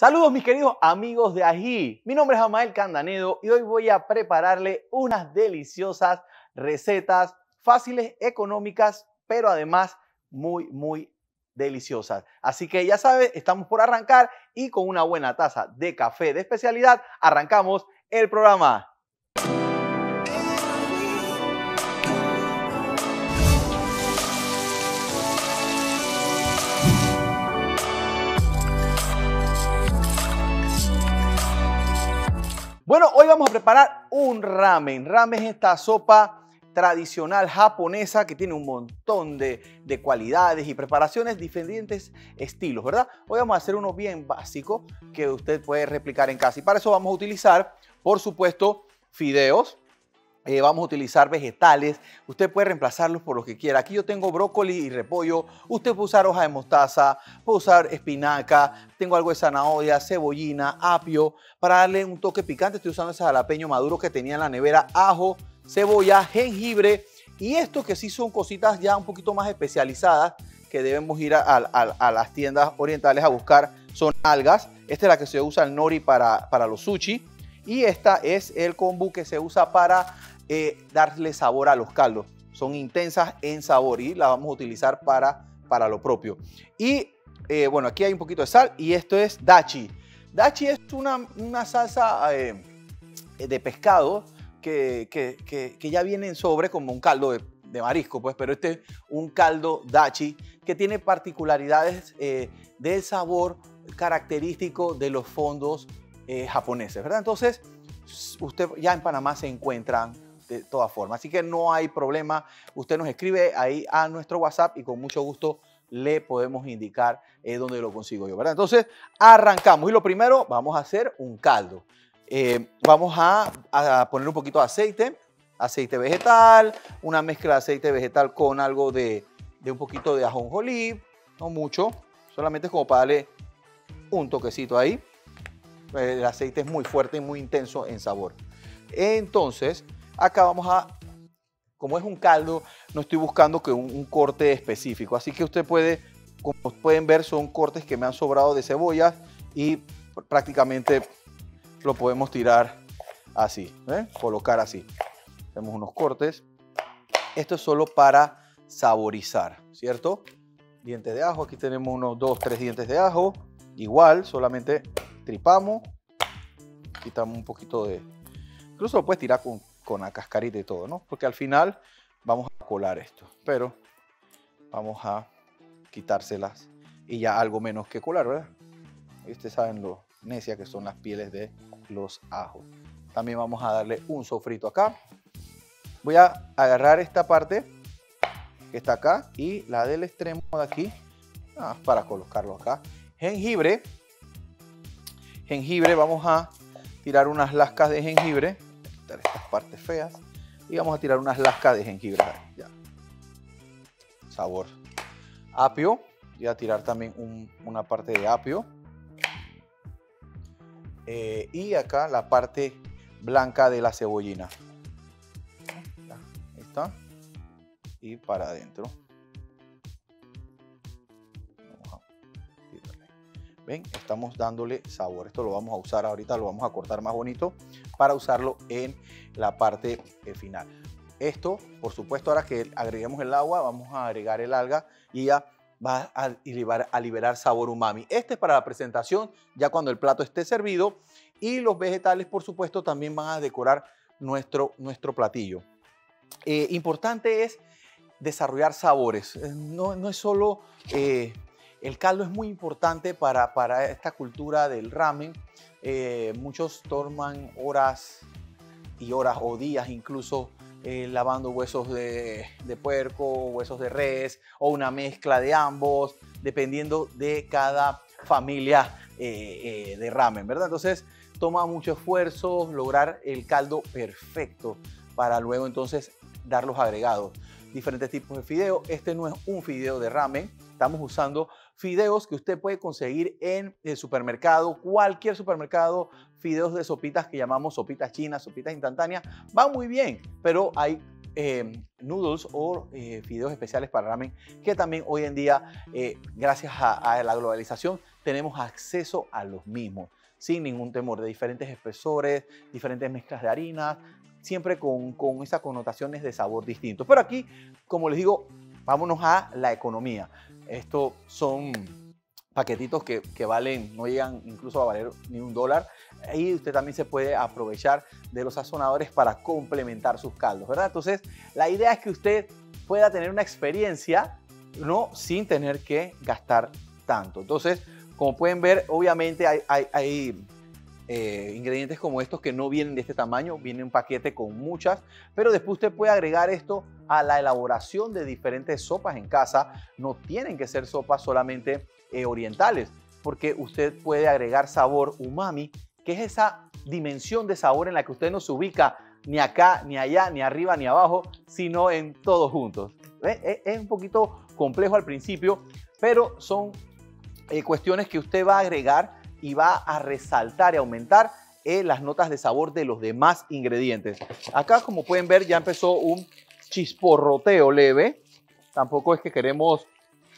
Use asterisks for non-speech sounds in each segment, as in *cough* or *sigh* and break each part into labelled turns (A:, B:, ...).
A: Saludos mis queridos amigos de Ají. Mi nombre es Amael Candanedo y hoy voy a prepararle unas deliciosas recetas fáciles, económicas, pero además muy, muy deliciosas. Así que ya sabes, estamos por arrancar y con una buena taza de café de especialidad arrancamos el programa. Bueno, hoy vamos a preparar un ramen. Ramen es esta sopa tradicional japonesa que tiene un montón de, cualidades y preparaciones, diferentes estilos, ¿verdad? Hoy vamos a hacer uno bien básico que usted puede replicar en casa. Y para eso vamos a utilizar, por supuesto, fideos, eh, vamos a utilizar vegetales. Usted puede reemplazarlos por lo que quiera. Aquí yo tengo brócoli y repollo. Usted puede usar hoja de mostaza, puede usar espinaca. Tengo algo de zanahoria, cebollina, apio. Para darle un toque picante estoy usando ese jalapeño maduro que tenía en la nevera. Ajo, cebolla, jengibre. Y esto que sí son cositas ya un poquito más especializadas que debemos ir a, las tiendas orientales a buscar son algas. Esta es la que se usa el nori para, para los sushi. Y esta es el kombu que se usa para eh, darle sabor a los caldos. Son intensas en sabor y las vamos a utilizar para, para lo propio. Y eh, bueno, aquí hay un poquito de sal y esto es dachi. Dachi es una, una salsa eh, de pescado que, que, ya viene en sobre como un caldo de, marisco, pues, pero este es un caldo dachi que tiene particularidades del sabor característico de los fondos japoneses, ¿verdad? Entonces, usted ya en Panamá se encuentran de todas formas. Así que no hay problema. Usted nos escribe ahí a nuestro WhatsApp y con mucho gusto le podemos indicar eh, dónde lo consigo yo, ¿verdad? Entonces, arrancamos. Y lo primero, vamos a hacer un caldo. Eh, vamos a, poner un poquito de aceite, aceite vegetal, una mezcla de aceite vegetal con algo de, un poquito de ajonjolí, no mucho, solamente es como para darle un toquecito ahí. El aceite es muy fuerte y muy intenso en sabor. Entonces, Acá vamos a, como es un caldo, no estoy buscando que un, corte específico. Así que usted puede, como pueden ver, son cortes que me han sobrado de cebolla y prácticamente lo podemos tirar así, ¿eh? colocar así. Hacemos unos cortes. Esto es solo para saborizar, ¿cierto? Dientes de ajo, aquí tenemos unos dos, tres dientes de ajo. Igual, solamente tripamos, quitamos un poquito de... Incluso lo puedes tirar con con la cascarita y todo, ¿no? Porque al final vamos a colar esto, pero vamos a quitárselas y ya algo menos que colar, ¿verdad? Ustedes saben lo necia que son las pieles de los ajos. También vamos a darle un sofrito acá. Voy a agarrar esta parte que está acá y la del extremo de aquí para colocarlo acá. Jengibre. Jengibre, vamos a tirar unas lascas de jengibre estas partes feas y vamos a tirar unas lascas de jengibre. Ya. Sabor. Apio, voy a tirar también una parte de apio. Eh, y acá la parte blanca de la cebollina. está. Y para adentro. ¿Ven? Estamos dándole sabor. Esto lo vamos a usar ahorita, lo vamos a cortar más bonito para usarlo en la parte eh, final. Esto, por supuesto, ahora que agreguemos el agua, vamos a agregar el alga y ya va a liberar, sabor umami. Este es para la presentación, ya cuando el plato esté servido. Y los vegetales, por supuesto, también van a decorar nuestro, nuestro platillo. Eh, importante es desarrollar sabores. Eh, no, no es solo... el caldo es muy importante para, para esta cultura del ramen eh, muchos toman horas y horas o días incluso eh, lavando huesos de, puerco, huesos de res o una mezcla de ambos, dependiendo de cada familia eh, de ramen, ¿verdad? Entonces toma mucho esfuerzo lograr el caldo perfecto para luego entonces dar los agregados. Diferentes tipos de fideo. Este no es un fideo de ramen, estamos usando fideos que usted puede conseguir en el supermercado, cualquier supermercado, fideos de sopitas que llamamos sopitas chinas, sopitas instantáneas, van muy bien, pero hay eh, noodles o eh, fideos especiales para ramen que también hoy en día, eh, gracias a, la globalización, tenemos acceso a los mismos sin ningún temor, de diferentes espesores, diferentes mezclas de harinas, siempre con, con esas connotaciones de sabor distintos. Pero aquí, como les digo, vámonos a la economía. Estos son paquetitos que, que, valen, no llegan incluso a valer ni un dólar. Ahí usted también se puede aprovechar de los sazonadores para complementar sus caldos, ¿verdad? Entonces, la idea es que usted pueda tener una experiencia, ¿no? Sin tener que gastar tanto. Entonces, como pueden ver, obviamente hay, eh, ingredientes como estos que no vienen de este tamaño, viene un paquete con muchas, pero después usted puede agregar esto a la elaboración de diferentes sopas en casa. No tienen que ser sopas solamente eh, orientales, porque usted puede agregar sabor umami, que es esa dimensión de sabor en la que usted no se ubica ni acá, ni allá, ni arriba, ni abajo, sino en todos juntos. Es un poquito complejo al principio, pero son eh, cuestiones que usted va a agregar y va a resaltar y aumentar eh, las notas de sabor de los demás ingredientes. Acá, como pueden ver, ya empezó un chisporroteo leve. Tampoco es que queremos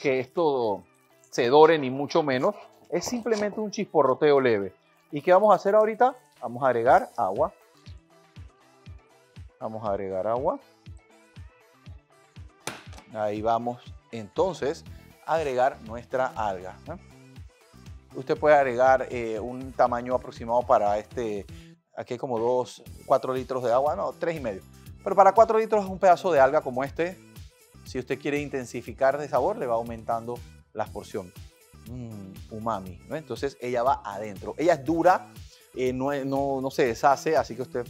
A: que esto se dore ni mucho menos. Es simplemente un chisporroteo leve. ¿Y qué vamos a hacer ahorita? Vamos a agregar agua. Vamos a agregar agua. Ahí vamos entonces agregar nuestra alga. Usted puede agregar eh, un tamaño aproximado para este, aquí hay como 2, 4 litros de agua, no, 3 y medio. Pero para 4 litros un pedazo de alga como este. Si usted quiere intensificar de sabor, le va aumentando la porción. Mm, umami, ¿no? Entonces ella va adentro. Ella es dura, eh, no, no, no, se deshace, así que usted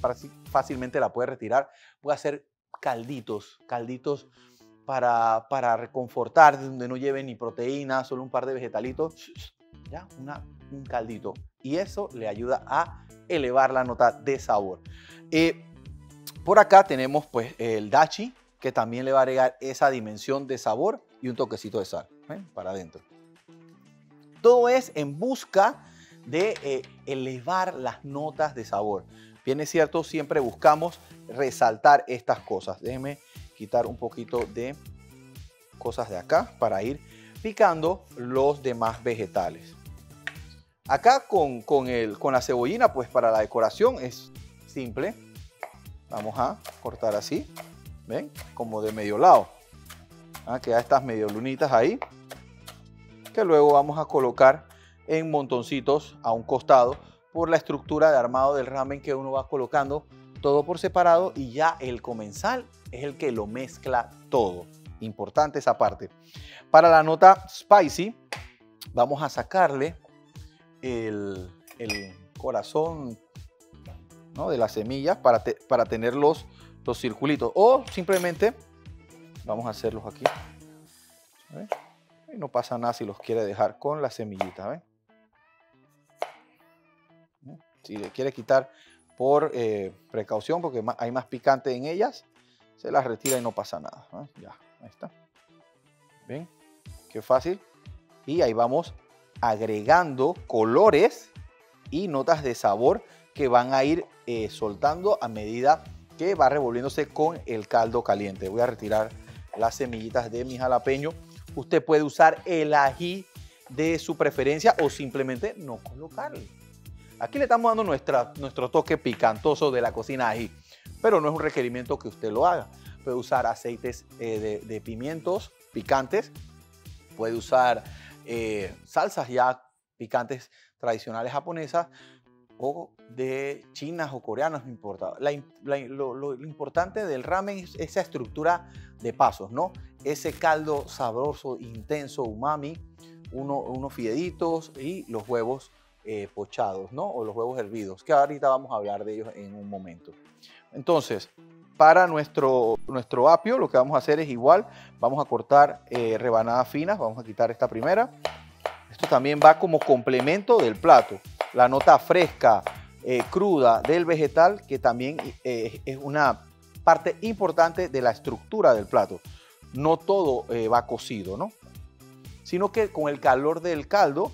A: fácilmente la puede retirar. Puede hacer calditos, calditos para, para reconfortar, donde no lleve ni proteína, solo un par de vegetalitos, ya, un caldito. Y eso le ayuda a elevar la nota de sabor. Eh, por acá tenemos pues el dachi, que también le va a agregar esa dimensión de sabor y un toquecito de sal para adentro. Todo es en busca de eh, elevar las notas de sabor. Bien es cierto, siempre buscamos resaltar estas cosas. Déjenme quitar un poquito de cosas de acá para ir picando los demás vegetales. Acá con, con, el, con la cebollina, pues para la decoración es simple. Vamos a cortar así, ¿ven? Como de medio lado. Ah, queda estas medio lunitas ahí. Que luego vamos a colocar en montoncitos a un costado por la estructura de armado del ramen que uno va colocando todo por separado y ya el comensal es el que lo mezcla todo. Importante esa parte. Para la nota spicy, vamos a sacarle el, corazón ¿no? de las semillas para, para tener los, los circulitos. O simplemente, vamos a hacerlos aquí. Y no pasa nada si los quiere dejar con la semillita. Si le quiere quitar por eh, precaución, porque hay más picante en ellas, se las retira y no pasa nada. Ya, ahí está. ¿Ven? Qué fácil. Y ahí vamos agregando colores y notas de sabor que van a ir eh, soltando a medida que va revolviéndose con el caldo caliente. Voy a retirar las semillitas de mi jalapeño. Usted puede usar el ají de su preferencia o simplemente no colocarlo. Aquí le estamos dando nuestro toque picantoso de la cocina ají, pero no es un requerimiento que usted lo haga. Puede usar aceites eh, de, pimientos picantes, puede usar eh, salsas ya picantes tradicionales japonesas o de chinas o coreanas, no importa. lo, importante del ramen es esa estructura de pasos, ¿no? Ese caldo sabroso, intenso, umami, uno, unos fideditos y los huevos eh, pochados, ¿no? O los huevos hervidos, que ahorita vamos a hablar de ellos en un momento. Entonces, para nuestro, nuestro apio, lo que vamos a hacer es igual, vamos a cortar eh, rebanadas finas, vamos a quitar esta primera. Esto también va como complemento del plato. La nota fresca, eh, cruda del vegetal, que también es una parte importante de la estructura del plato. No todo va cocido, ¿no? Sino que con el calor del caldo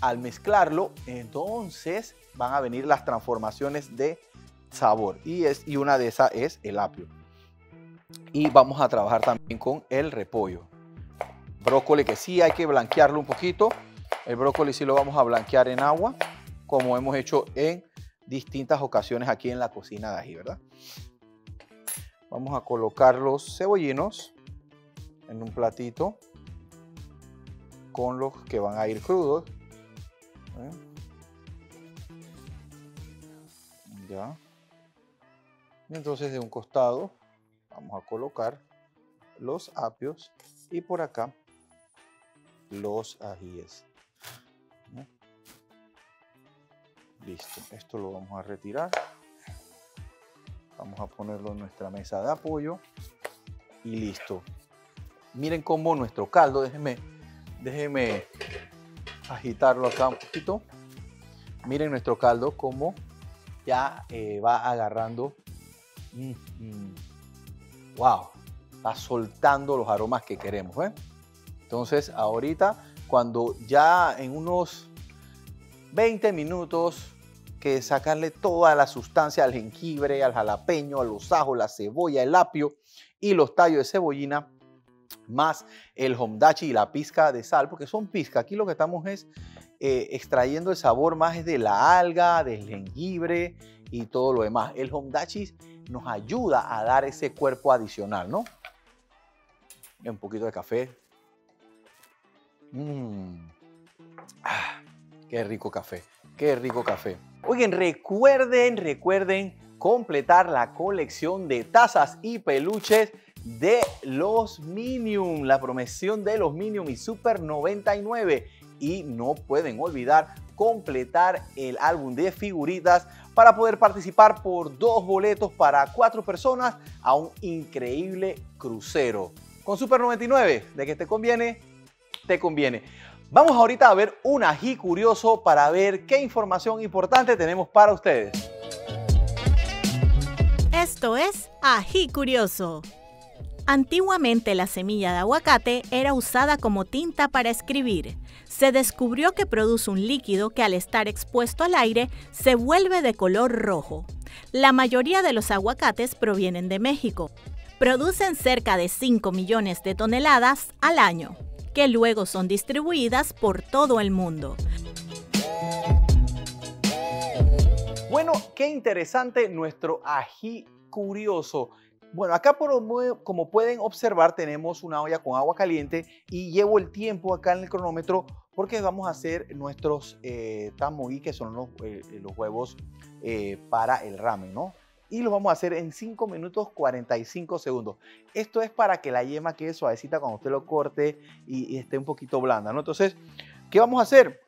A: al mezclarlo, entonces van a venir las transformaciones de sabor. Y, es, y una de esas es el apio. Y vamos a trabajar también con el repollo. Brócoli que sí hay que blanquearlo un poquito. El brócoli sí lo vamos a blanquear en agua, como hemos hecho en distintas ocasiones aquí en la cocina de ají, ¿verdad? Vamos a colocar los cebollinos en un platito con los que van a ir crudos. ¿eh? Ya. Entonces de un costado vamos a colocar los apios y por acá los ajíes. Listo, esto lo vamos a retirar. Vamos a ponerlo en nuestra mesa de apoyo y listo. Miren cómo nuestro caldo, déjenme, déjenme agitarlo acá un poquito. Miren nuestro caldo cómo ya eh, va agarrando. Mm, mm. Wow, va soltando los aromas que queremos. ¿eh? Entonces, ahorita, cuando ya en unos 20 minutos que sacarle toda la sustancia al jengibre, al jalapeño, a los ajos, la cebolla, el apio y los tallos de cebollina, más el homdachi y la pizca de sal, porque son pizca. Aquí lo que estamos es eh, extrayendo el sabor más de la alga, del jengibre y todo lo demás. El homdachi nos ayuda a dar ese cuerpo adicional, ¿no? Un poquito de café. Mmm. Ah, qué rico café, qué rico café. Oigan, recuerden, recuerden completar la colección de tazas y peluches de los Minium, la promoción de los Minium y Super 99. Y no pueden olvidar completar el álbum de figuritas para poder participar por dos boletos para cuatro personas a un increíble crucero. Con Super 99, de que te conviene, te conviene. Vamos ahorita a ver un ají curioso para ver qué información importante tenemos para ustedes.
B: Esto es Ají Curioso. Antiguamente la semilla de aguacate era usada como tinta para escribir. Se descubrió que produce un líquido que al estar expuesto al aire se vuelve de color rojo. La mayoría de los aguacates provienen de México. Producen cerca de 5 millones de toneladas al año, que luego son distribuidas por todo el mundo.
A: Bueno, qué interesante nuestro ají curioso. Bueno, acá como pueden observar tenemos una olla con agua caliente y llevo el tiempo acá en el cronómetro porque vamos a hacer nuestros eh, que son los, eh, los huevos eh, para el ramen, ¿no? Y los vamos a hacer en 5 minutos 45 segundos. Esto es para que la yema quede suavecita cuando usted lo corte y, y esté un poquito blanda, ¿no? Entonces, ¿qué vamos a hacer?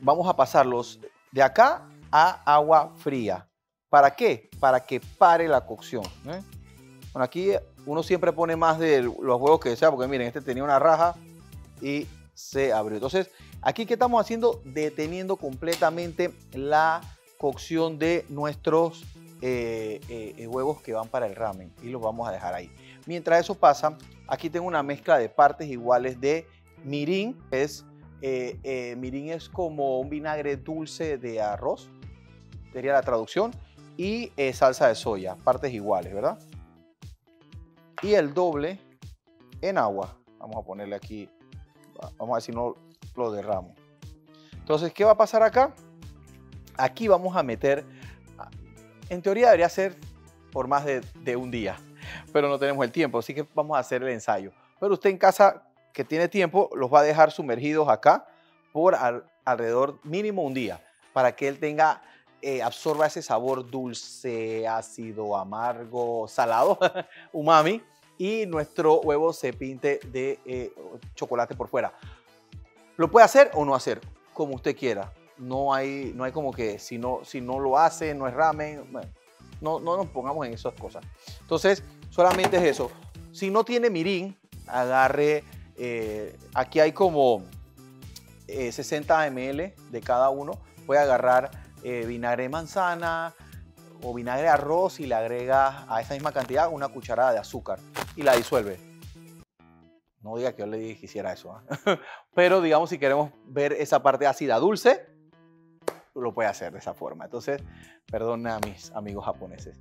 A: Vamos a pasarlos de acá a agua fría. ¿Para qué? Para que pare la cocción. ¿eh? Bueno, aquí uno siempre pone más de los huevos que desea, porque miren, este tenía una raja y se abrió. Entonces, aquí ¿qué estamos haciendo? Deteniendo completamente la cocción de nuestros eh, eh, huevos que van para el ramen y los vamos a dejar ahí. Mientras eso pasa, aquí tengo una mezcla de partes iguales de mirin, es eh, mirin es como un vinagre dulce de arroz, sería la traducción, y salsa de soya, partes iguales, ¿verdad? Y el doble en agua. Vamos a ponerle aquí, vamos a ver si no lo derramo. Entonces, ¿qué va a pasar acá? Aquí vamos a meter, en teoría debería ser por más de, un día, pero no tenemos el tiempo, así que vamos a hacer el ensayo. Pero usted en casa que tiene tiempo, los va a dejar sumergidos acá por alrededor mínimo un día, para que él tenga eh, absorba ese sabor dulce, ácido, amargo, salado, *laughs* umami, y nuestro huevo se pinte de eh, chocolate por fuera. Lo puede hacer o no hacer, como usted quiera. No hay, no hay como que si no, si no lo hace, no es ramen. no, no nos pongamos en esas cosas. Entonces, solamente es eso. Si no tiene mirín, agarre, eh, aquí hay como 60 ml de cada uno. Puede agarrar eh, vinagre de manzana o vinagre de arroz y le agrega a esa misma cantidad una cucharada de azúcar y la disuelve. No diga que yo le dije que hiciera eso, ¿ah? *laughs* pero digamos si queremos ver esa parte ácida dulce, lo puede hacer de esa forma. Entonces, perdona a mis amigos japoneses.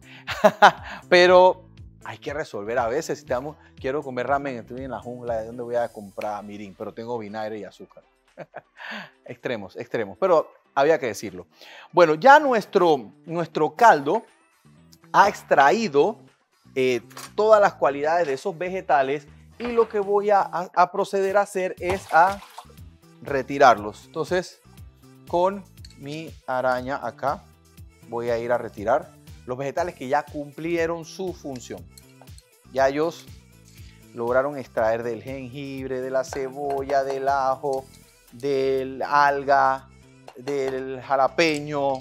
A: *laughs* pero hay que resolver a veces. Si te quiero comer ramen, estoy en la jungla, ¿de dónde voy a comprar mirin? Pero tengo vinagre y azúcar. *laughs* extremos, extremos, pero había que decirlo. Bueno, ya nuestro, nuestro caldo ha extraído eh, todas las cualidades de esos vegetales y lo que voy a, a proceder a hacer es a retirarlos. Entonces, con mi araña acá, voy a ir a retirar los vegetales que ya cumplieron su función. Ya ellos lograron extraer del jengibre, de la cebolla, del ajo, del alga, del jalapeño,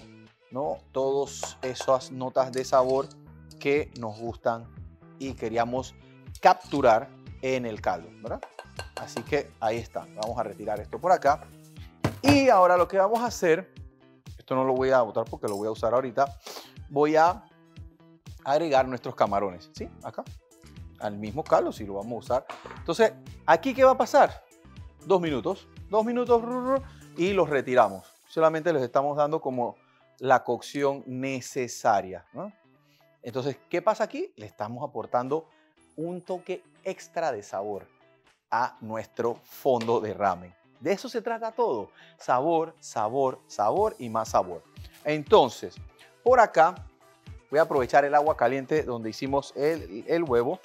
A: ¿no? Todas esas notas de sabor que nos gustan y queríamos capturar en el caldo, ¿verdad? Así que ahí está. Vamos a retirar esto por acá. Y ahora lo que vamos a hacer, esto no lo voy a botar porque lo voy a usar ahorita, voy a agregar nuestros camarones, ¿sí? Acá, al mismo caldo, si lo vamos a usar. Entonces, ¿aquí qué va a pasar? Dos minutos, dos minutos y los retiramos. Solamente les estamos dando como la cocción necesaria. Entonces, ¿qué pasa aquí? Le estamos aportando un toque extra de sabor a nuestro fondo de ramen. De eso se trata todo. Sabor, sabor, sabor y más sabor. Entonces, por acá voy a aprovechar el agua caliente donde hicimos el, el huevo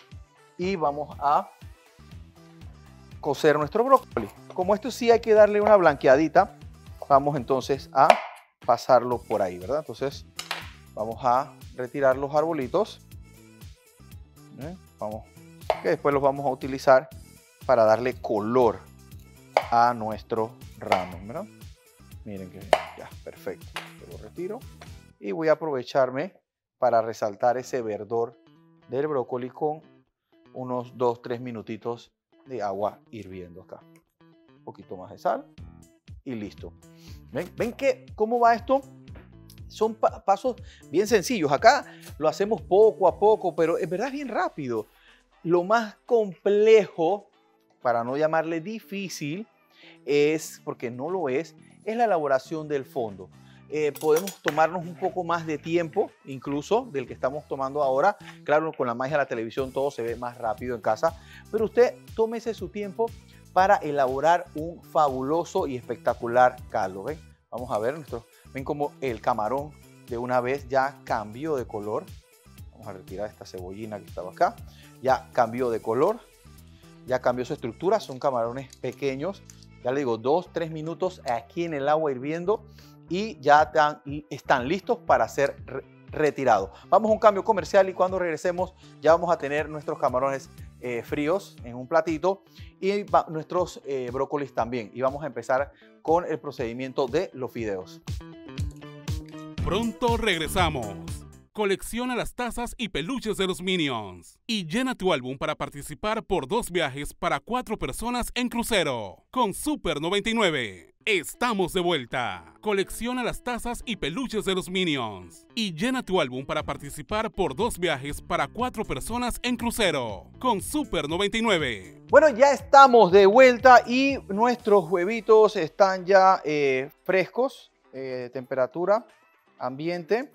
A: y vamos a cocer nuestro brócoli. Como esto sí hay que darle una blanqueadita, vamos entonces a pasarlo por ahí, ¿verdad? Entonces vamos a retirar los arbolitos. ¿eh? Vamos, que después los vamos a utilizar para darle color a nuestro ramen, ¿verdad? Miren que ya, perfecto. Lo retiro y voy a aprovecharme para resaltar ese verdor del brócoli con unos 2-3 minutitos de agua hirviendo acá. Un poquito más de sal y listo. ¿Ven, ¿Ven que cómo va esto? Son pasos bien sencillos. Acá lo hacemos poco a poco, pero en verdad es bien rápido. Lo más complejo, para no llamarle difícil, es, porque no lo es, es la elaboración del fondo. Eh, podemos tomarnos un poco más de tiempo, incluso del que estamos tomando ahora. Claro, con la magia de la televisión todo se ve más rápido en casa, pero usted tómese su tiempo para elaborar un fabuloso y espectacular caldo. ¿ven? Vamos a ver, nuestro, ven como el camarón de una vez ya cambió de color. Vamos a retirar esta cebollina que estaba acá. Ya cambió de color, ya cambió su estructura. Son camarones pequeños. Ya le digo, dos, tres minutos aquí en el agua hirviendo y ya están, listos para ser retirados. Vamos a un cambio comercial y cuando regresemos ya vamos a tener nuestros camarones eh, fríos en un platito y nuestros eh, brócolis también. Y vamos a empezar con el procedimiento de los fideos.
C: Pronto regresamos. Colecciona las tazas y peluches de los Minions. Y llena tu álbum para participar por dos viajes para cuatro personas en crucero. Con Super 99. Estamos de vuelta. Colecciona las tazas y peluches de los Minions. Y llena tu álbum para participar por dos viajes para cuatro personas en crucero. Con Super 99.
A: Bueno, ya estamos de vuelta y nuestros huevitos están ya eh, frescos, eh, temperatura ambiente.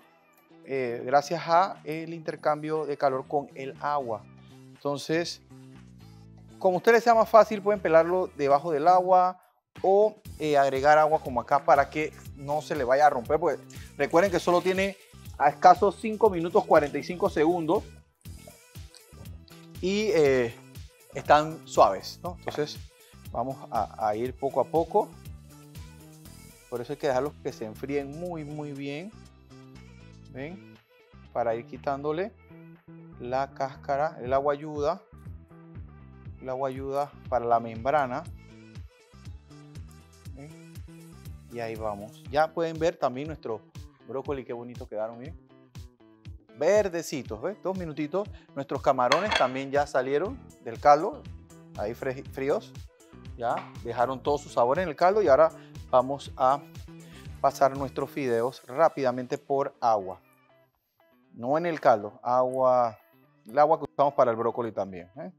A: Eh, gracias a el intercambio de calor con el agua. Entonces, como a ustedes sea más fácil, pueden pelarlo debajo del agua o eh, agregar agua como acá para que no se le vaya a romper. Porque recuerden que solo tiene a escasos 5 minutos 45 segundos y eh, están suaves. Entonces, vamos a, a ir poco a poco. Por eso hay que dejarlos que se enfríen muy, muy bien. ¿Ven? Para ir quitándole la cáscara. El agua ayuda. El agua ayuda para la membrana. Y ahí vamos. Ya pueden ver también nuestro brócoli. Qué bonito quedaron, miren. Verdecitos, ¿ves? Dos minutitos. Nuestros camarones también ya salieron del caldo. Ahí fríos. Ya dejaron todo su sabor en el caldo. Y ahora vamos a pasar nuestros fideos rápidamente por agua no en el caldo, agua, el agua que usamos para el brócoli también. ¿eh?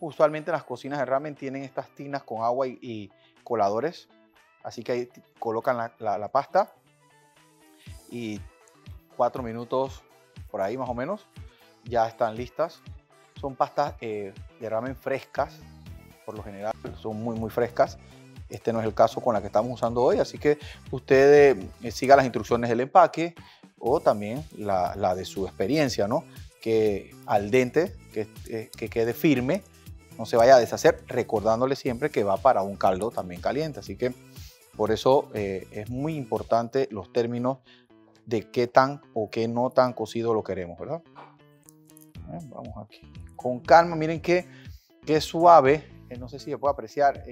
A: Usualmente las cocinas de ramen tienen estas tinas con agua y, coladores, así que ahí colocan la, pasta y cuatro minutos por ahí más o menos ya están listas. Son pastas eh, de ramen frescas, por lo general son muy muy frescas Este no es el caso con la que estamos usando hoy, así que usted eh, siga las instrucciones del empaque o también la, de su experiencia, ¿no? Que al dente, que, eh, que quede firme, no se vaya a deshacer, recordándole siempre que va para un caldo también caliente. Así que por eso eh, es muy importante los términos de qué tan o qué no tan cocido lo queremos, ¿verdad? Eh, vamos aquí. Con calma, miren que, que suave, eh, no sé si se puede apreciar,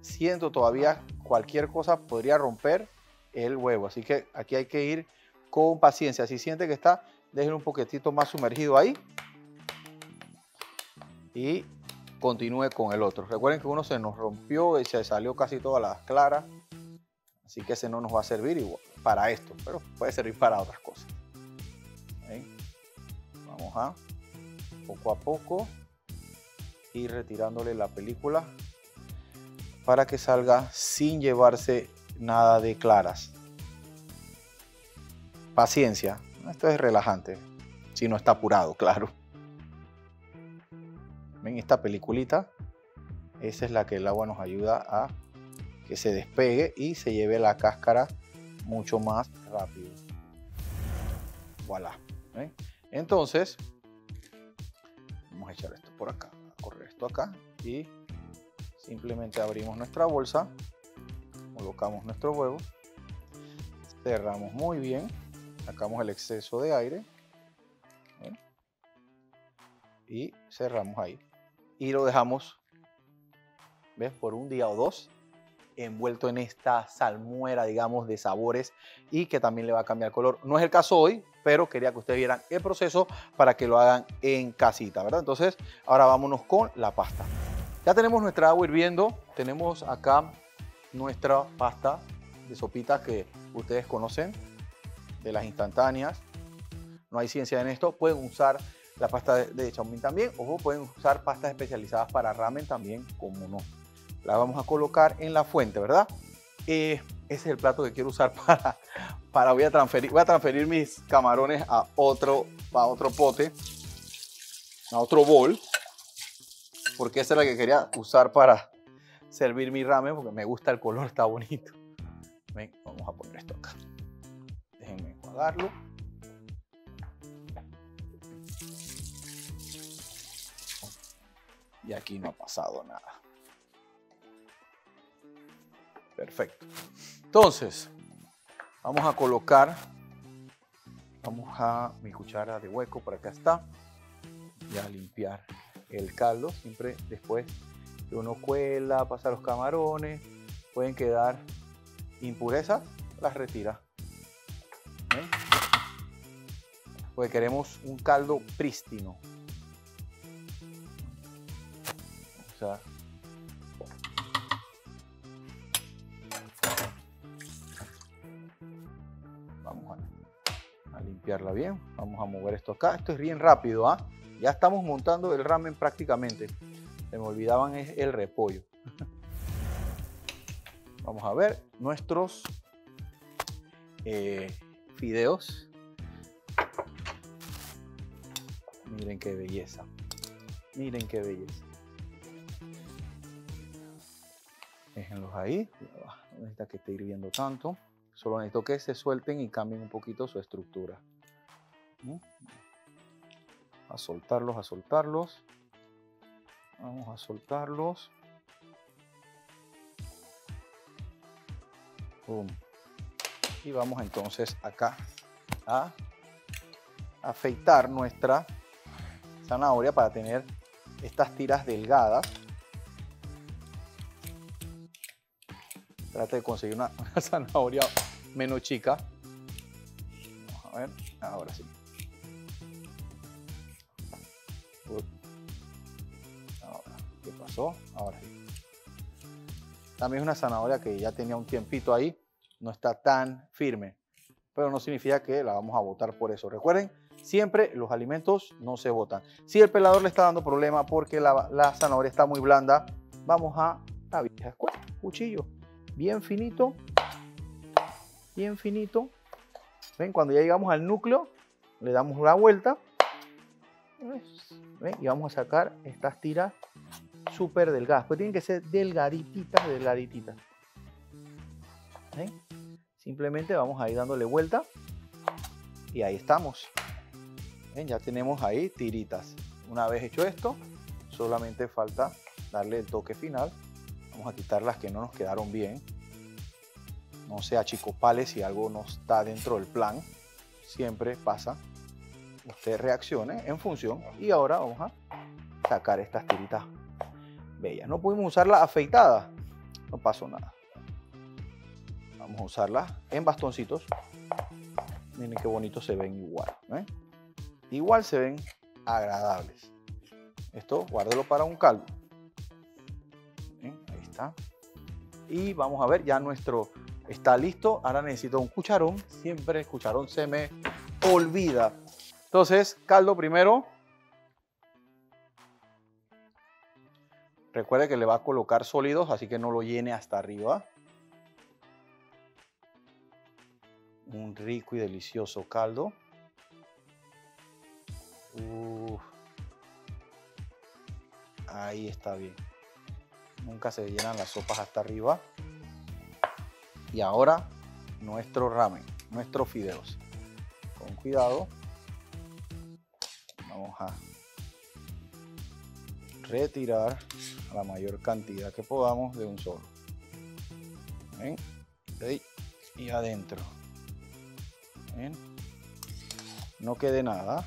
A: siento todavía cualquier cosa podría romper el huevo. Así que aquí hay que ir con paciencia. Si siente que está, déjenlo un poquitito más sumergido ahí. Y continúe con el otro. Recuerden que uno se nos rompió y se salió casi todas las claras, así que ese no nos va a servir para esto, pero puede servir para otras cosas. Vamos a poco a poco ir retirándole la película para que salga sin llevarse nada de claras. Paciencia, esto es relajante, si no está apurado, claro. ¿Ven esta peliculita? Esa es la que el agua nos ayuda a que se despegue y se lleve la cáscara mucho más rápido. Voilà. Entonces, vamos a echar esto por acá, a correr esto acá y simplemente abrimos nuestra bolsa, colocamos nuestro huevo, cerramos muy bien, sacamos el exceso de aire y cerramos ahí y lo dejamos, ¿ves? Por un día o dos envuelto en esta salmuera, digamos, de sabores y que también le va a cambiar color. No es el caso hoy, pero quería que ustedes vieran el proceso para que lo hagan en casita, ¿verdad? Entonces, ahora vámonos con la pasta. Ya tenemos nuestra agua hirviendo, tenemos acá nuestra pasta de sopitas que ustedes conocen, de las instantáneas. No hay ciencia en esto, pueden usar la pasta de, de también. Ojo, pueden usar pastas especializadas para ramen también, como no. La vamos a colocar en la fuente, ¿verdad? Eh, ese es el plato que quiero usar *laughs* para, para voy a transferir, voy a transferir mis camarones a otro, a otro pote, a otro bol, porque esa es la que quería usar para servir mi ramen, porque me gusta el color, está bonito. Ven, vamos a poner esto acá. Déjenme enjuagarlo. y aquí no ha pasado nada. Perfecto. Entonces, vamos a colocar, vamos a mi cuchara de hueco, por acá está, y a limpiar el caldo. Siempre después que uno cuela, pasa los camarones, pueden quedar impurezas, las retira. Pues queremos un caldo prístino, bien. Vamos a mover esto acá. Esto es bien rápido, ¿ah? Ya estamos montando el ramen prácticamente. Se me olvidaban el repollo. *laughs* Vamos a ver nuestros eh, fideos. Miren qué belleza. Miren qué belleza. Déjenlos ahí. No necesita que esté hirviendo tanto. Solo necesito que se suelten y cambien un poquito su estructura. A soltarlos, a soltarlos. Vamos a soltarlos. Y vamos entonces acá a afeitar nuestra zanahoria para tener estas tiras delgadas Trate de conseguir una, *laughs* zanahoria menos chica. Vamos a ver, ahora sí. Ahora. También es una zanahoria que ya tenía un tiempito ahí, no está tan firme, pero no significa que la vamos a botar por eso. Recuerden, siempre los alimentos no se botan. Si el pelador le está dando problema porque la, la zanahoria está muy blanda, vamos a la vieja cuchillo bien finito, bien finito. ¿Ven? Cuando ya llegamos al núcleo, le damos la vuelta. ¿Ven? Y vamos a sacar estas tiras súper delgadas. Pues tienen que ser delgadititas, delgadititas. ¿Ven? Simplemente vamos a ir dándole vuelta. Y ahí estamos. ¿Ven? Ya tenemos ahí tiritas. Una vez hecho esto, solamente falta darle el toque final. Vamos a quitar las que no nos quedaron bien. No sea achicopales si algo no está dentro del plan. Siempre pasa. Usted reaccione en función. Y ahora vamos a sacar estas tiritas bellas. No pudimos usarla afeitada. No pasó nada. Vamos a usarla en bastoncitos. Miren qué bonito se ven igual. ¿eh? Igual se ven agradables. Esto guárdelo para un caldo. Ahí está. Y vamos a ver, ya nuestro está listo. Ahora necesito un cucharón. Siempre el cucharón se me olvida. Entonces, caldo primero. Recuerde que le va a colocar sólidos, así que no lo llene hasta arriba. Un rico y delicioso caldo. Ahí está bien. Nunca se llenan las sopas hasta arriba. Y ahora nuestro ramen, nuestros fideos. Con cuidado. Vamos a retirar la mayor cantidad que podamos de un solo. ¿Ven? Y adentro. ¿Ven? No quede nada.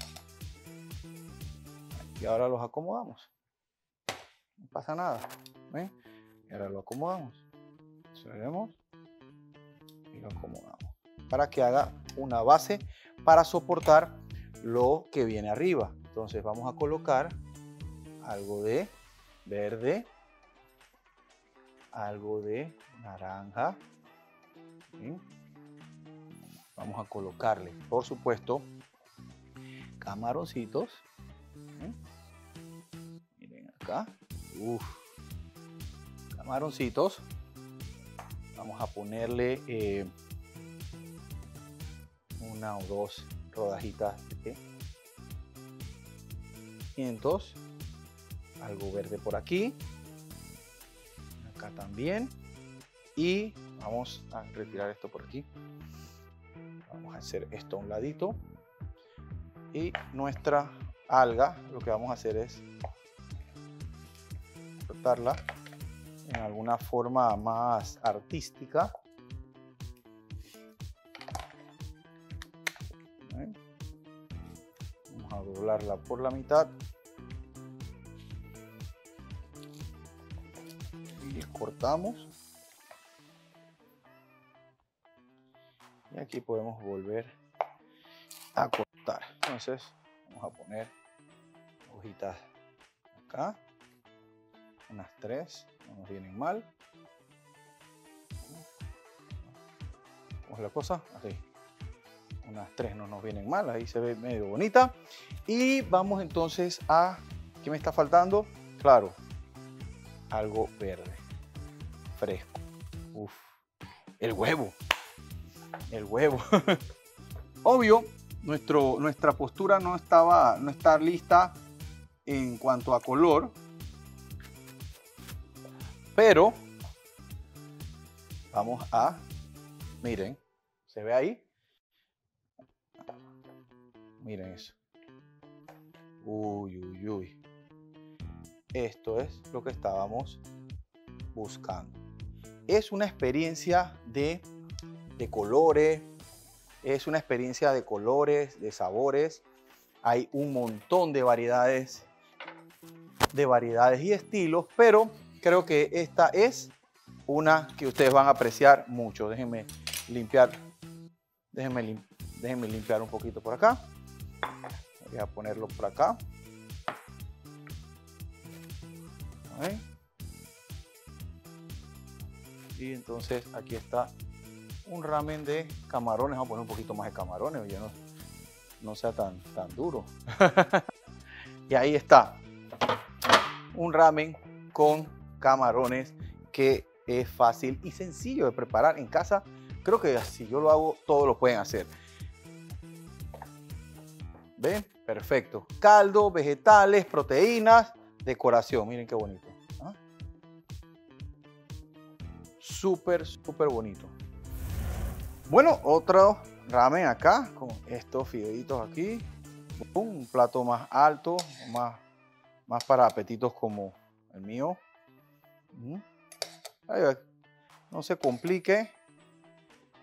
A: Y ahora los acomodamos. No pasa nada. ¿Ven? Y ahora lo acomodamos. Subimos y lo acomodamos. Para que haga una base para soportar lo que viene arriba. Entonces vamos a colocar algo de verde, algo de naranja. Vamos a colocarle, por supuesto, camaroncitos. Miren acá. Uf. Camaroncitos. Vamos a ponerle eh, una o dos rodajitas de pimientos algo verde por aquí, acá también, y vamos a retirar esto por aquí. Vamos a hacer esto a un ladito y nuestra alga lo que vamos a hacer es cortarla en alguna forma más artística. Vamos a doblarla por la mitad cortamos. Y aquí podemos volver a cortar. Entonces vamos a poner hojitas acá. Unas tres, no nos vienen mal. ¿Cómo la cosa? Así. Unas tres no nos vienen mal, ahí se ve medio bonita. Y vamos entonces a, ¿qué me está faltando? Claro, algo verde fresco. El huevo. El huevo. *laughs* Obvio, nuestro, nuestra postura no estaba, no está lista en cuanto a color. Pero vamos a, miren, ¿se ve ahí? Miren eso. Uy, uy, uy. Esto es lo que estábamos buscando es una experiencia de, colores, es una experiencia de colores, de sabores. Hay un montón de variedades, de variedades y estilos, pero creo que esta es una que ustedes van a apreciar mucho. Déjenme limpiar, déjenme, limpiar un poquito por acá. Voy a ponerlo por acá. Y entonces aquí está un ramen de camarones. Vamos a poner un poquito más de camarones, ya no, no sea tan, tan duro. *laughs* y ahí está. Un ramen con camarones que es fácil y sencillo de preparar en casa. Creo que si yo lo hago, todos lo pueden hacer. ¿Ven? Perfecto. Caldo, vegetales, proteínas, decoración. Miren qué bonito. Súper, súper bonito. Bueno, otro ramen acá con estos fideitos aquí. Un plato más alto, más, más para apetitos como el mío. No se complique.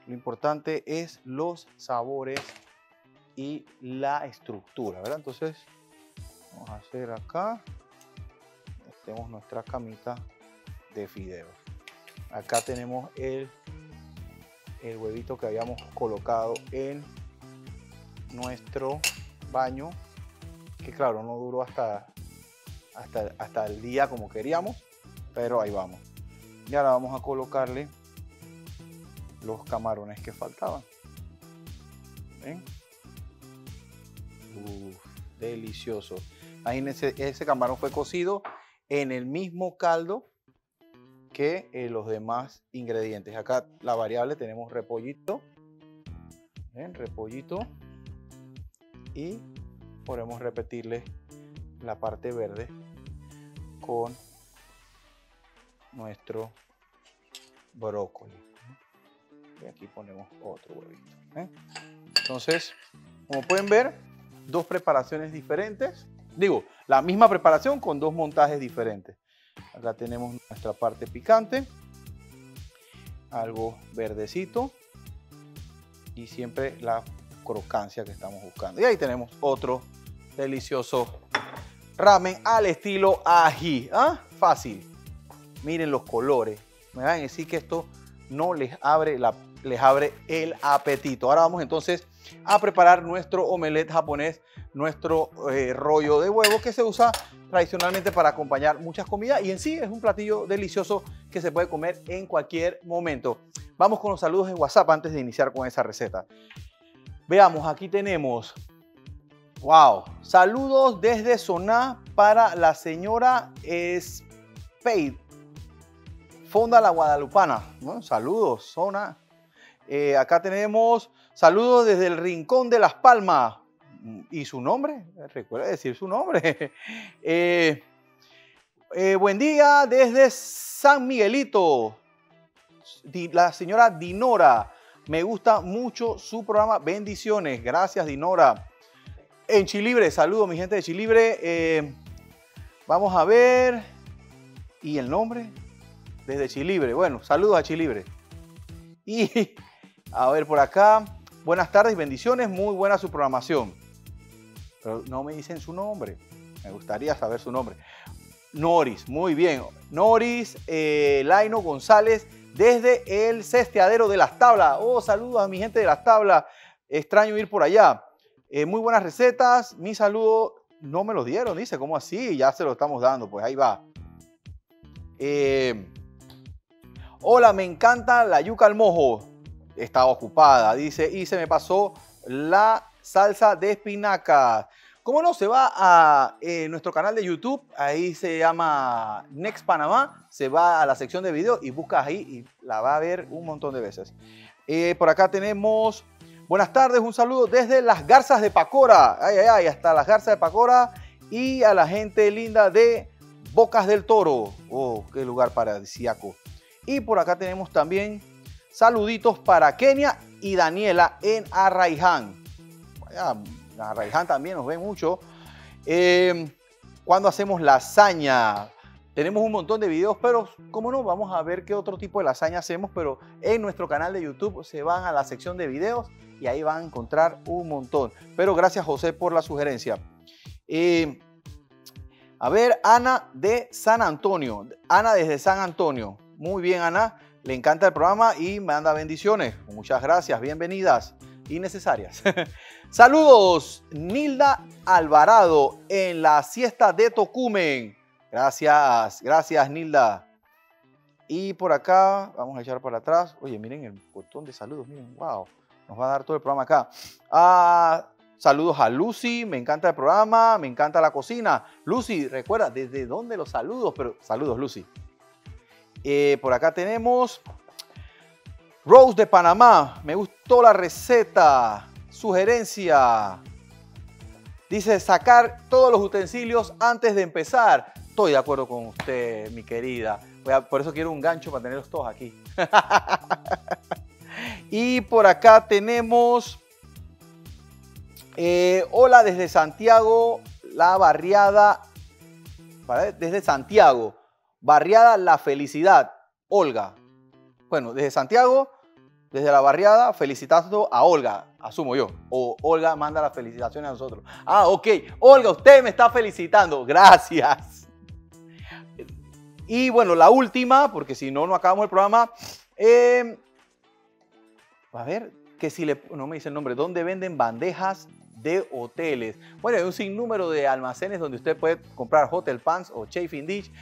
A: Lo importante es los sabores y la estructura, ¿verdad? Entonces, vamos a hacer acá. Tenemos nuestra camita de fideos. Acá tenemos el, el huevito que habíamos colocado en nuestro baño, que claro, no duró hasta, hasta, hasta el día como queríamos, pero ahí vamos. Y ahora vamos a colocarle los camarones que faltaban. ¿Ven? delicioso. Imagínense, ese camarón fue cocido en el mismo caldo que eh, los demás ingredientes. Acá la variable tenemos repollito. ¿Ven? Repollito. Y podemos repetirle la parte verde con nuestro brócoli. Y aquí ponemos otro huevito. ¿eh? Entonces, como pueden ver, dos preparaciones diferentes. Digo, la misma preparación con dos montajes diferentes. Acá tenemos nuestra parte picante, algo verdecito y siempre la crocancia que estamos buscando. Y ahí tenemos otro delicioso ramen al estilo ají. ¿Ah? Fácil. Miren los colores. Me van a decir que esto no les abre, la, les abre el apetito. Ahora vamos entonces a preparar nuestro omelette japonés, nuestro eh, rollo de huevo que se usa tradicionalmente para acompañar muchas comidas y en sí es un platillo delicioso que se puede comer en cualquier momento. Vamos con los saludos en WhatsApp antes de iniciar con esa receta. Veamos, aquí tenemos, wow, saludos desde Soná para la señora Spade, Fonda La Guadalupana. saludos, Zona. Eh, acá tenemos Saludos desde el Rincón de Las Palmas. ¿Y su nombre? Recuerda decir su nombre. *laughs* Eh, eh, buen día desde San Miguelito. La señora Dinora. Me gusta mucho su programa. Bendiciones. Gracias, Dinora. En Chilibre, saludos mi gente de Chilibre. Eh, vamos a ver. ¿Y el nombre? Desde Chilibre. Bueno, saludos a Chilibre. Y *laughs* a ver por acá. Buenas tardes, bendiciones, muy buena su programación. Pero no me dicen su nombre. Me gustaría saber su nombre. Noris, muy bien. Noris eh, Laino González desde el cesteadero de las tablas. Oh, saludos a mi gente de las tablas. Extraño ir por allá. Eh, muy buenas recetas. Mi saludo no me lo dieron, dice. ¿Cómo así? Ya se lo estamos dando. Pues ahí va. Eh, hola, me encanta la yuca al mojo estaba ocupada, dice, y se me pasó la salsa de espinaca. ¿Cómo no? Se va a eh, nuestro canal de YouTube, ahí se llama Next Panamá, se va a la sección de video y busca ahí y la va a ver un montón de veces. Eh, por acá tenemos, buenas tardes, un saludo desde las Garzas de Pacora, ay, ay, ay, hasta las Garzas de Pacora y a la gente linda de Bocas del Toro, oh, qué lugar paradisíaco. Y por acá tenemos también Saluditos para Kenia y Daniela en Arraiján. En Arraiján también nos ven mucho. Em, cuando hacemos lasaña, tenemos un montón de videos, pero como no, vamos a ver qué otro tipo de lasaña hacemos, pero en nuestro canal de YouTube se van a la sección de videos y ahí van a encontrar un montón. Pero gracias José por la sugerencia. Em, a ver, Ana de San Antonio. Ana desde San Antonio. Muy bien, Ana le encanta el programa y manda bendiciones. Muchas gracias, bienvenidas y necesarias. *laughs* Saludos, Nilda Alvarado en la siesta de Tocumen. Gracias, gracias Nilda. Y por acá, vamos a echar para atrás. Oye, miren el botón de saludos, miren, wow. Nos va a dar todo el programa acá. Ah, saludos a Lucy, me encanta el programa, me encanta la cocina. Lucy, recuerda, ¿desde dónde los saludos? Pero saludos, Lucy. Eh, por acá tenemos Rose de Panamá. Me gustó la receta. Sugerencia. Dice sacar todos los utensilios antes de empezar. Estoy de acuerdo con usted, mi querida. por eso quiero un gancho para tenerlos todos aquí. *laughs* y por acá tenemos, eh, hola desde Santiago, la barriada, desde Santiago, barriada La Felicidad, Olga. Bueno, desde Santiago, desde la barriada, felicitando a Olga, asumo yo. O Olga manda las felicitaciones a nosotros. Ah, ok. Olga, usted me está felicitando. Gracias. Y bueno, la última, porque si no, no acabamos el programa. Eh, a ver, que si le, no me dice el nombre, ¿dónde venden bandejas de hoteles? Bueno, hay un sinnúmero de almacenes donde usted puede comprar hotel pants o chafing dish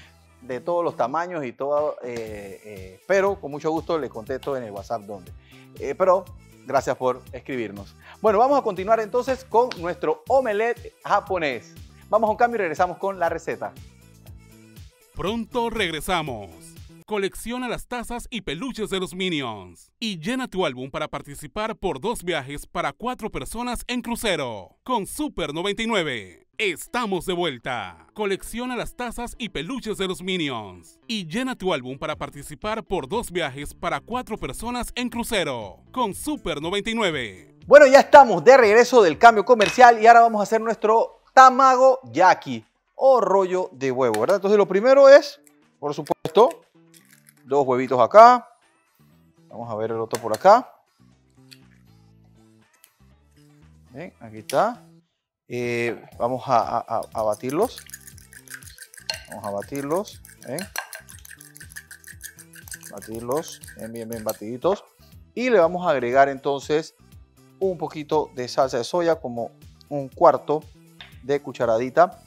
A: de todos los tamaños y todo, eh, eh, pero con mucho gusto le contesto en el WhatsApp donde. pero gracias por escribirnos. Bueno, vamos a continuar entonces con nuestro omelette japonés. Vamos a un cambio y regresamos con la receta.
C: Pronto regresamos. Colecciona las tazas y peluches de los Minions. Y llena tu álbum para participar por dos viajes para cuatro personas en crucero. Con Super 99. Estamos de vuelta. Colecciona las tazas y peluches de los Minions. Y llena tu álbum para participar por dos viajes para cuatro personas en crucero. Con Super 99.
A: Bueno, ya estamos de regreso del cambio comercial y ahora vamos a hacer nuestro Tamago Yaki o rollo de huevo, ¿verdad? Entonces lo primero es, por supuesto, dos huevitos acá. Vamos a ver el otro por acá. Aquí está. Eh, vamos a, batirlos. Vamos a batirlos. Batirlos bien, bien, bien batiditos. Y le vamos a agregar entonces un poquito de salsa de soya, como un cuarto de cucharadita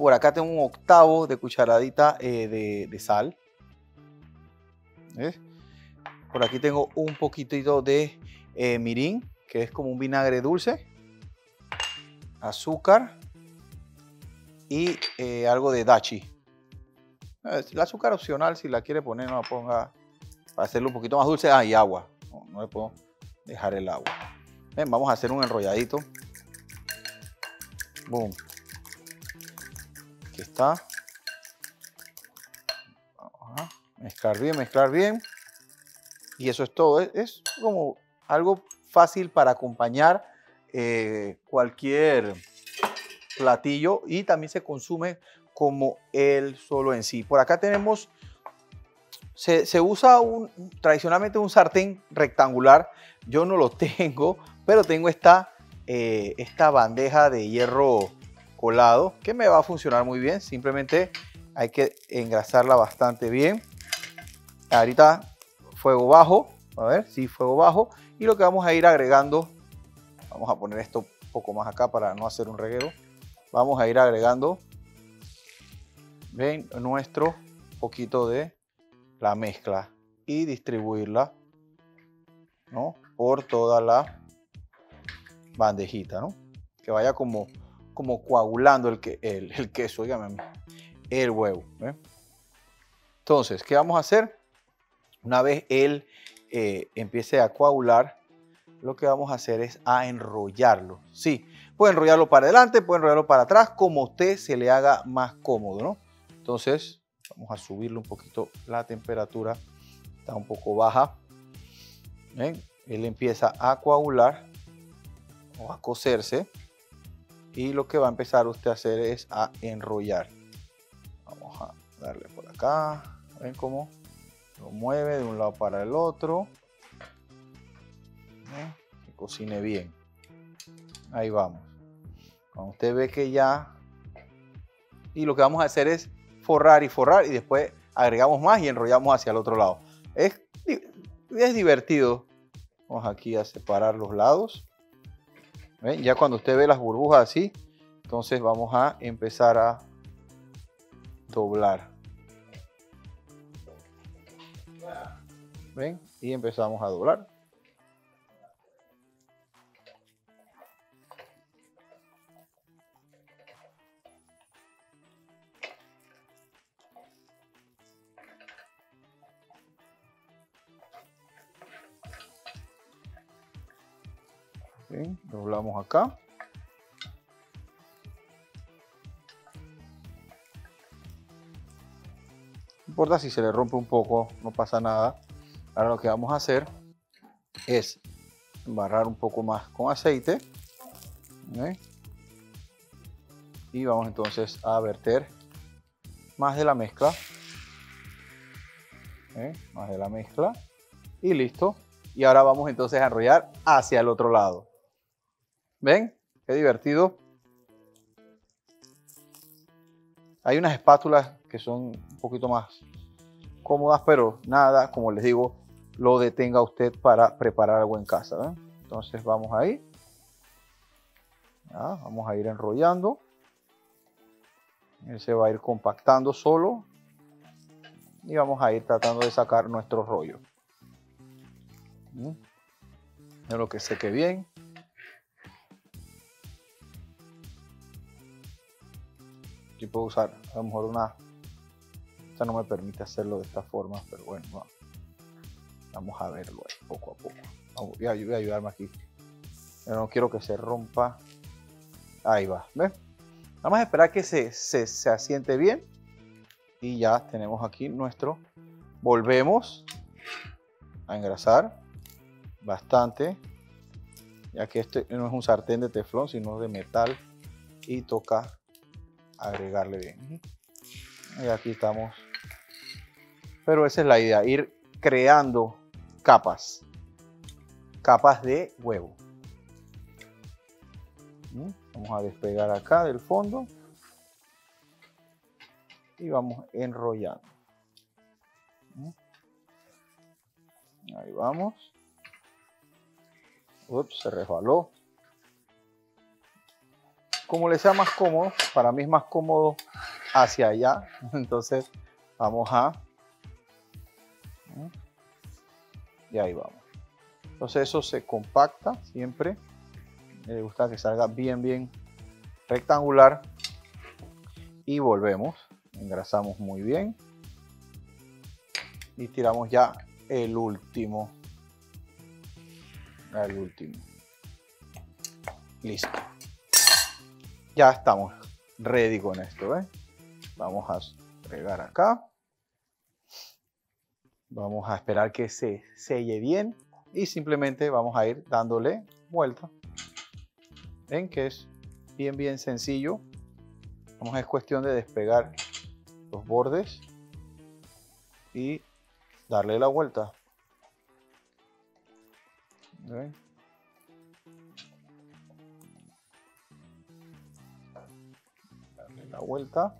A: por acá tengo un octavo de cucharadita eh, de, sal. Por aquí tengo un poquitito de eh, mirín, que es como un vinagre dulce. Azúcar. Y eh, algo de dachi. El azúcar opcional, si la quiere poner, no la ponga para hacerlo un poquito más dulce. Ah, y agua. No, le puedo dejar el agua. vamos a hacer un enrolladito. Boom está. mezclar bien, mezclar bien. Y eso es todo. Es, como algo fácil para acompañar eh, cualquier platillo y también se consume como el solo en sí. Por acá tenemos, se, usa un, tradicionalmente un sartén rectangular. Yo no lo *laughs* tengo, pero tengo esta, eh, esta bandeja de hierro colado que me va a funcionar muy bien. Simplemente hay que engrasarla bastante bien. Ahorita fuego bajo, a ver, sí, fuego bajo. Y lo que vamos a ir agregando, vamos a poner esto un poco más acá para no hacer un reguero. Vamos a ir agregando, ven, nuestro poquito de la mezcla y distribuirla, ¿no? Por toda la bandejita, ¿no? Que vaya como como coagulando el, que, el, queso, dígame, el huevo. Entonces, ¿qué vamos a hacer? Una vez él eh, empiece a coagular, lo que vamos a hacer es a enrollarlo. Sí, puede enrollarlo para adelante, puede enrollarlo para atrás, como a usted se le haga más cómodo, ¿no? Entonces, vamos a subirle un poquito la temperatura, está un poco baja. Él empieza a coagular o a cocerse y lo que va a empezar usted a hacer es a enrollar vamos a darle por acá ven cómo lo mueve de un lado para el otro que cocine bien. Ahí vamos. Cuando usted ve que ya y lo que vamos a hacer es forrar y forrar y después agregamos más y enrollamos hacia el otro lado. Es, es divertido. Vamos aquí a separar los lados. Ya cuando usted ve las burbujas así, entonces vamos a empezar a doblar. ¿Ven? Y empezamos a doblar. Doblamos acá. Un importa si se le rompe un poco, no pasa nada. Ahora lo que vamos a hacer es embarrar un poco más con aceite. Y vamos entonces a verter más de la mezcla. Más de la mezcla. Y listo. Y ahora vamos entonces a enrollar hacia el otro lado. ¿Ven? Qué divertido. Hay unas espátulas que son un poquito más cómodas, pero nada, como les digo, lo detenga usted para preparar algo en casa. Entonces vamos ahí. vamos a ir enrollando. Él se va a ir compactando solo. Y vamos a ir tratando de sacar nuestro rollo. De lo que seque bien. Aquí puedo usar a lo mejor una... Esta no me permite hacerlo de esta forma, pero bueno, vamos a verlo poco a poco. Voy a, voy a ayudarme aquí. Yo no quiero que se rompa. Ahí va, ¿ves? Vamos a esperar que se, se, se asiente bien. Y ya tenemos aquí nuestro. Volvemos a engrasar bastante. Ya que este no es un sartén de teflón, sino de metal. Y toca agregarle bien. Y aquí estamos. Pero esa es la idea, ir creando capas. Capas de huevo. ¿Mm? Vamos a despegar acá del fondo. Y vamos enrollando. ¿Mm? Ahí vamos. Ups, se resbaló como les sea más cómodo, para mí es más cómodo hacia allá, *laughs* entonces vamos a... Y ahí vamos. Entonces eso se compacta siempre. Me gusta que salga bien, bien rectangular. Y volvemos. Engrasamos muy bien. Y tiramos ya el último. El último. Listo ya estamos ready con esto. ¿eh? Vamos a regar acá. Vamos a esperar que se selle bien y simplemente vamos a ir dándole vuelta. Ven que es bien, bien sencillo. Vamos, es cuestión de despegar los bordes y darle la vuelta. ¿Ven? Vuelta.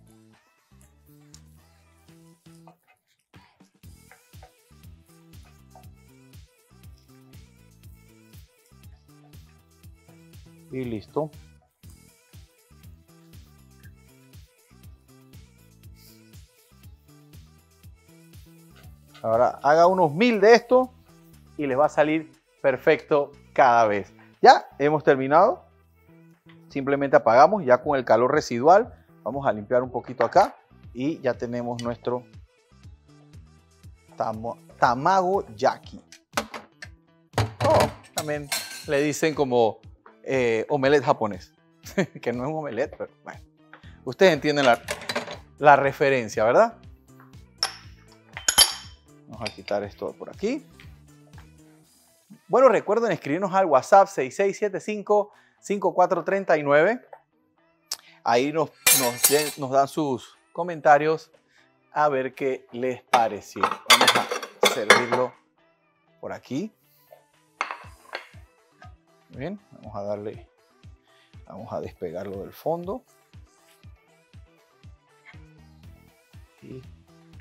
A: Y listo. Ahora haga unos mil de esto y les va a salir perfecto cada vez. Ya hemos terminado. Simplemente apagamos ya con el calor residual Vamos a limpiar un poquito acá y ya tenemos nuestro tamago yaki. Oh, también le dicen como eh, omelette japonés, *laughs* que no es un omelette, pero bueno, ustedes entienden la, la referencia, ¿verdad? Vamos a quitar esto por aquí. Bueno, recuerden escribirnos al WhatsApp 6675 5439 Ahí nos, nos, dan sus comentarios a ver qué les pareció. Vamos a servirlo por aquí. Bien, vamos a darle, vamos a despegarlo del fondo. Y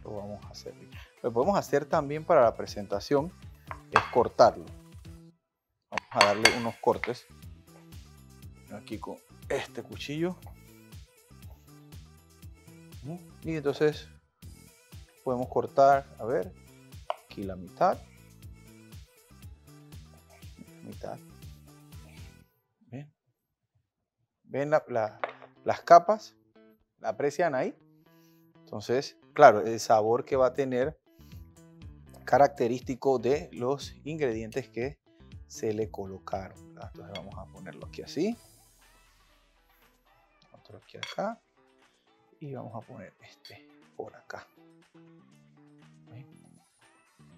A: lo vamos a servir. Lo que podemos hacer también para la presentación es cortarlo. Vamos a darle unos cortes aquí con este cuchillo. Y entonces podemos cortar, a ver, aquí la mitad. Mitad. ¿Ven? ¿Ven las capas? ¿La aprecian ahí? Entonces, claro, el sabor que va a tener característico de los ingredientes que se le colocaron. Entonces vamos a ponerlo aquí así. Otro aquí acá y vamos a poner este por acá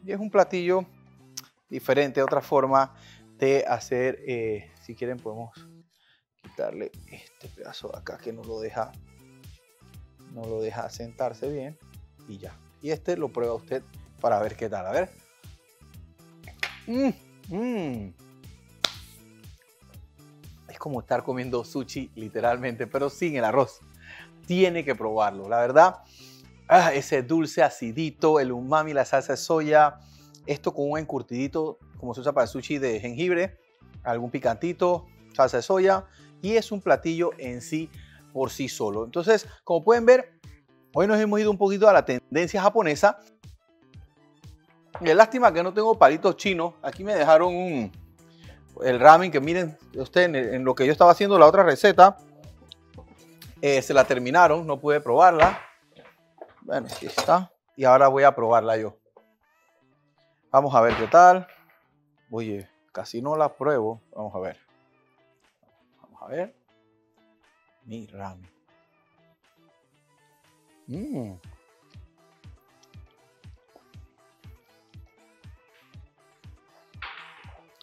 A: Y es un platillo diferente, otra forma de hacer, eh, si quieren podemos quitarle este pedazo de acá que no lo deja, no lo deja sentarse bien y ya. Y este lo prueba usted para ver qué tal, a ver. Mm, mm. Es como estar comiendo sushi literalmente, pero sin el arroz. Tiene que probarlo, la verdad. Ah, ese dulce acidito, el umami, la salsa de soya, esto con un encurtidito, como se usa para el sushi de jengibre, algún picantito, salsa de soya, y es un platillo en sí por sí solo. Entonces, como pueden ver, hoy nos hemos ido un poquito a la tendencia japonesa. Es lástima que no tengo palitos chinos. Aquí me dejaron un, el ramen que miren ustedes en, lo que yo estaba haciendo la otra receta. Eh, se la terminaron, no pude probarla. Bueno, aquí está. Y ahora voy a probarla yo. Vamos a ver qué tal. Oye, casi no la pruebo. Vamos a ver. Vamos a ver. Mi. Mmm.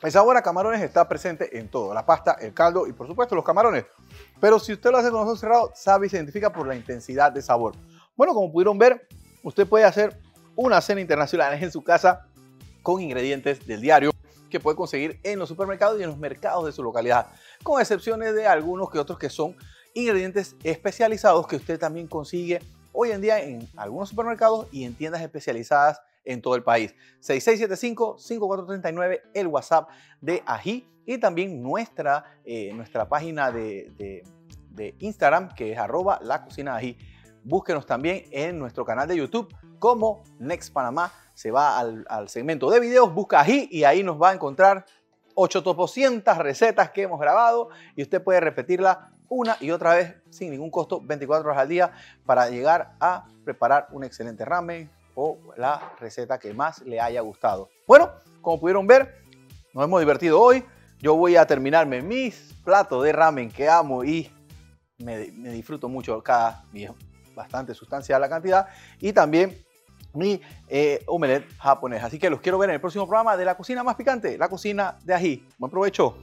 A: El sabor a camarones está presente en todo, la pasta, el caldo y por supuesto los camarones. Pero si usted lo hace con los ojos cerrados, sabe y se identifica por la intensidad de sabor. Bueno, como pudieron ver, usted puede hacer una cena internacional en su casa con ingredientes del diario que puede conseguir en los supermercados y en los mercados de su localidad, con excepciones de algunos que otros que son ingredientes especializados que usted también consigue hoy en día en algunos supermercados y en tiendas especializadas en todo el país. 6675-5439, el WhatsApp de Ají y también nuestra, eh, nuestra página de, de, Instagram que es arroba la cocina Ají. Búsquenos también en nuestro canal de YouTube como Next Panamá. Se va al, al segmento de videos, busca Ají y ahí nos va a encontrar 800 recetas que hemos grabado y usted puede repetirla una y otra vez sin ningún costo 24 horas al día para llegar a preparar un excelente ramen, o la receta que más le haya gustado. Bueno, como pudieron ver, nos hemos divertido hoy. Yo voy a terminarme mis platos de ramen que amo y me, disfruto mucho cada día. Bastante sustancial la cantidad. Y también mi eh, omelette japonés. Así que los quiero ver en el próximo programa de la cocina más picante, la cocina de ají. Buen provecho.